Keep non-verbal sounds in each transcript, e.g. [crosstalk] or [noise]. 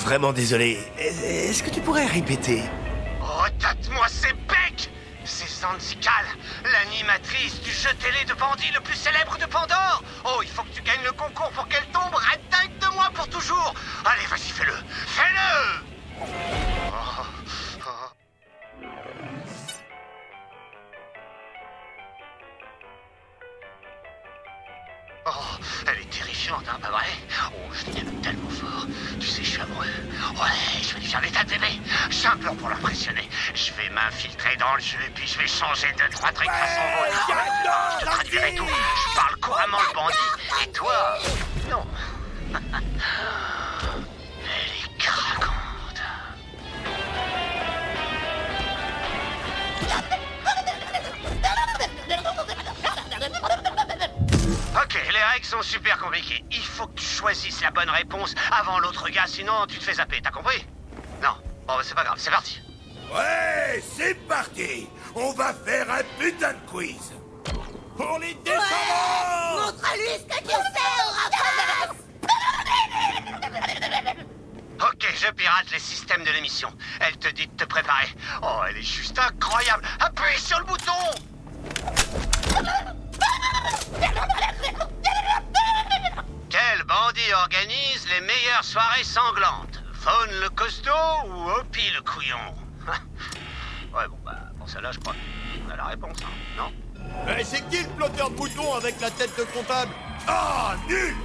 vraiment désolé. Est-ce que tu pourrais répéter? Oh, tâte-moi ces becs! C'est Zanzikal, l'animatrice du jeu télé de bandits le plus célèbre de Pandore! Oh, il faut que tu gagnes le concours pour qu'elle tombe! Dingue de moi pour toujours! Allez, vas-y, fais-le! Fais-le hein, pas vrai? Oh, je t'aime tellement fort. Tu sais, je suis amoureux. Ouais, je vais lui faire des tas de bébés. Plan pour l'impressionner. Je vais m'infiltrer dans le jeu et puis je vais changer de trois trucs façon rôle. Je te traduirai tout. Je parle couramment le bandit. Et toi? Non. [laughs] Ok, les règles sont super compliquées. Il faut que tu choisisses la bonne réponse avant l'autre gars, sinon tu te fais zapper, t'as compris? Non. Bon, bah, c'est pas grave, c'est parti. Ouais, c'est parti On va faire un putain de quiz Pour les descendants Montre-lui ce que tu sais au Ok, je pirate les systèmes de l'émission. Elle te dit de te préparer. Oh, elle est juste incroyable. Appuie sur le bouton Quel bandit organise les meilleures soirées sanglantes. Faune le costaud ou Opie le couillon? [laughs] Ouais, bon, bah, pour celle-là, je crois qu'on a la réponse, hein, non? Mais c'est qui le ploteur de boutons avec la tête de comptable? Ah, nul!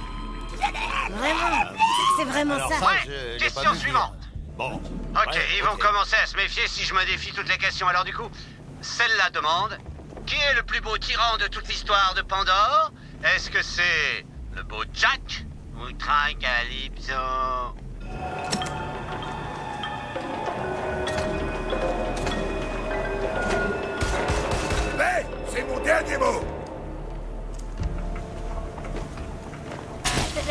Vraiment? C'est vraiment ça. Ouais, question suivante. Bon. Ok, Ouais, ils vont commencer à se méfier si je me défie toutes les questions. Alors du coup, celle-là demande Qui est le plus beau tyran de toute l'histoire de Pandore? Est-ce que c'est le beau Jack ou Calypso Mais c'est mon dernier mot C'est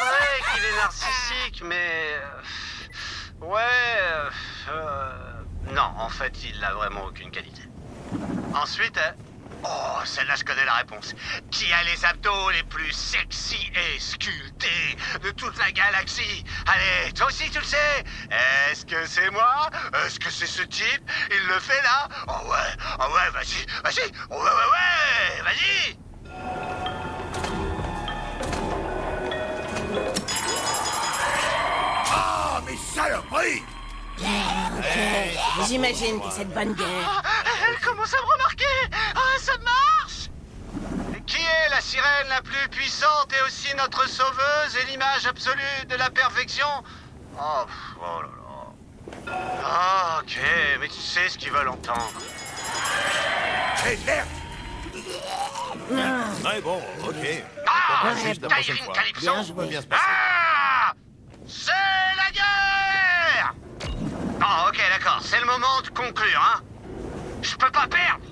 vrai qu'il est narcissique, mais... euh, Ouais... euh, euh, Non, en fait, il n'a vraiment aucune qualité. Ensuite... Oh, celle-là, je connais la réponse. Qui a les abdos les plus sexy et sculptés de toute la galaxie? Allez, toi aussi, tu le sais. Est-ce que c'est moi? Est-ce que c'est ce type? Il le fait là? Oh ouais, oh ouais, vas-y, vas-y. Oh ouais, ouais, ouais, vas-y. Ah, mais saloperie! J'imagine que cette bonne guerre... Ah, Elle commence à me remarquer Ah, ça marche Qui est la sirène la plus puissante et aussi notre sauveuse et l'image absolue de la perfection Oh, oh là là. Ah, ok, mais tu sais ce qu'ils veulent entendre. Eh merde Ouais, bon, ok. Ah, Ouais, Juste la prochaine Tyrine fois. Calypso Bien Ça joué. va bien se passer. Ah C'est la guerre Ah, ok, d'accord, c'est le moment de conclure, hein Je peux pas perdre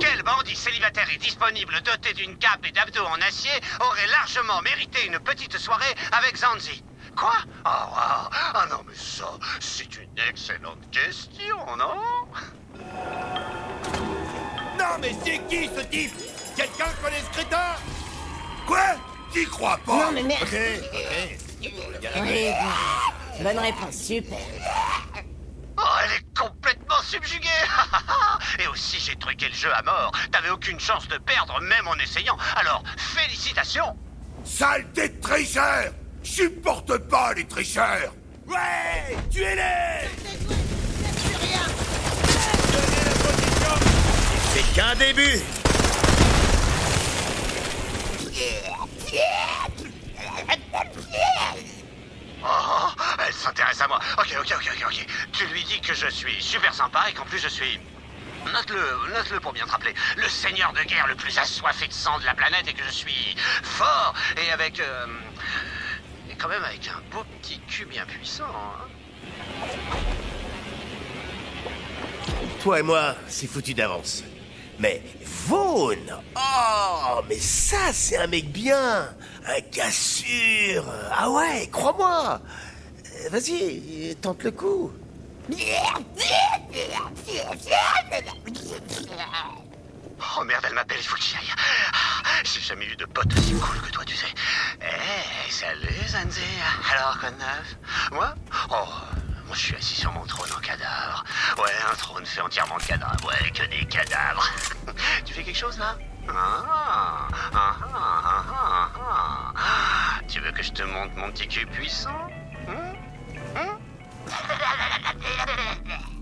Quel bandit célibataire et disponible doté d'une cape et d'abdos en acier aurait largement mérité une petite soirée avec Zanzi. Quoi? Oh, wow. Ah non, mais ça, c'est une excellente question, non? Non, mais c'est qui ce type? Quelqu'un connaît ce crétin? Quoi? T'y crois pas. Non mais merde. Ok, ok. Oui, Bonne réponse, super. Oh, elle est complètement subjuguée Et aussi, j'ai truqué le jeu à mort. T'avais aucune chance de perdre, même en essayant. Alors, félicitations Saleté de tricheur Je supporte pas les tricheurs Ouais Tuez-les C'est qu'un début Oh, elle s'intéresse à moi. Ok, ok, ok, ok, ok. Tu lui dis que je suis super sympa et qu'en plus je suis... Note-le, note-le pour bien te rappeler. Le seigneur de guerre le plus assoiffé de sang de la planète et que je suis fort et avec... euh, et quand même avec un beau petit cul bien puissant. hein. Toi et moi, c'est foutu d'avance. Mais Vaughn Oh, mais ça, c'est un mec bien Un gars sûr Ah ouais, crois-moi Euh, Vas-y, tente le coup. Oh merde, elle m'appelle, il faut que j'y. Ah, J'ai jamais eu de pote aussi cool que toi, tu sais. Eh, Salut Zanzi, alors quoi de neuf? Moi? Oh, moi je suis assis sur mon trône en cadavre. Ouais, un trône fait entièrement de cadavres, ouais, que des cadavres. [laughs] tu fais quelque chose là? Ah, ah, ah, ah, ah. Tu veux que je te montre mon petit cul puissant? ななななって言って。